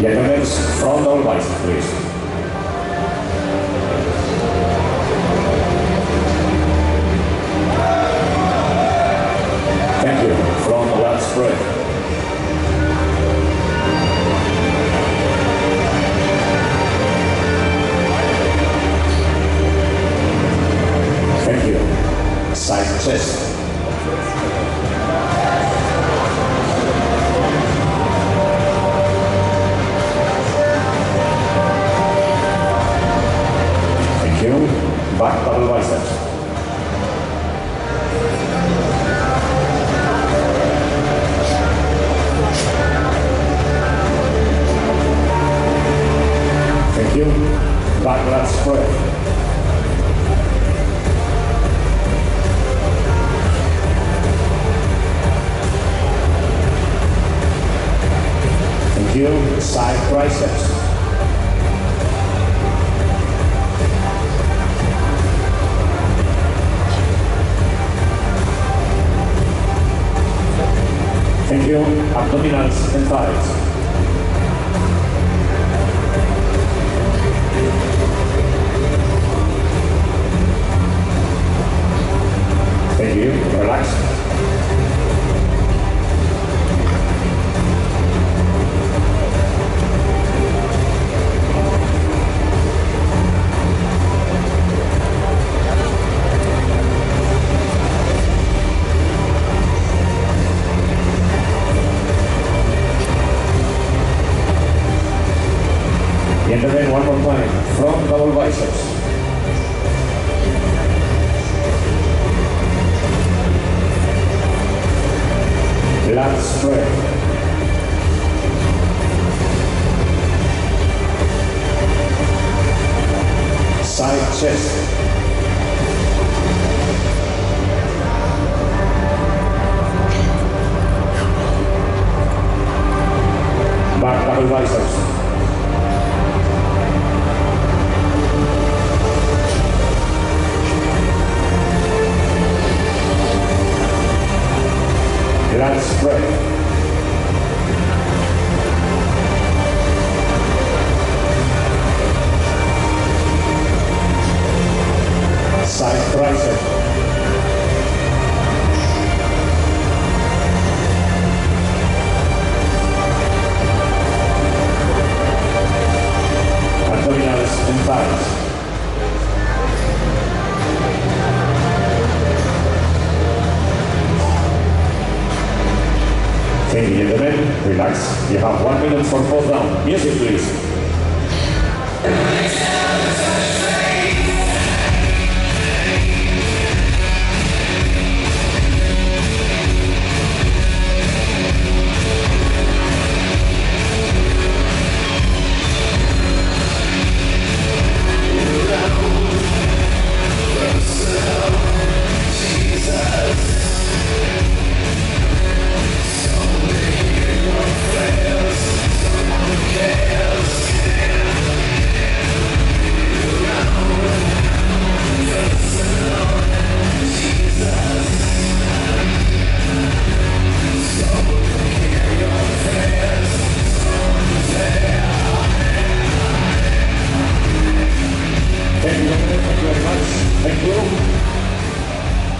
Gentlemen, front all please. Back double biceps. Thank you. Abdominals and thighs. Then one more time. From double biceps. Lat spread. Side chest. Back double biceps. Thank you, gentlemen. Relax. You have one minute for fall down. Music, please.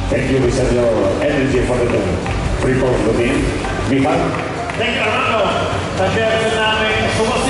Thank you, Mr. Your energy for the report for me. Mihal? Thank you, Armando. Sabi namin, sumasabi.